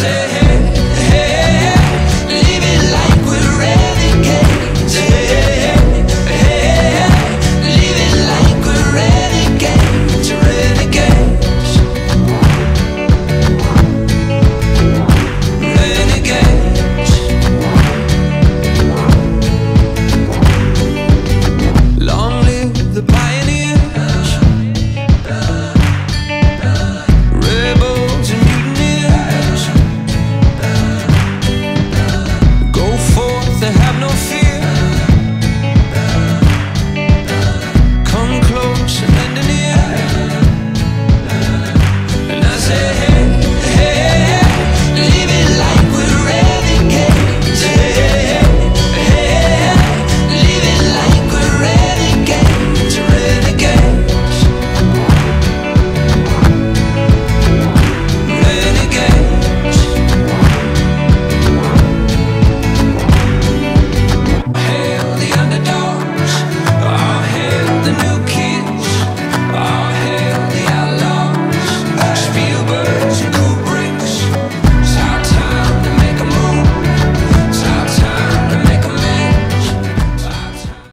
say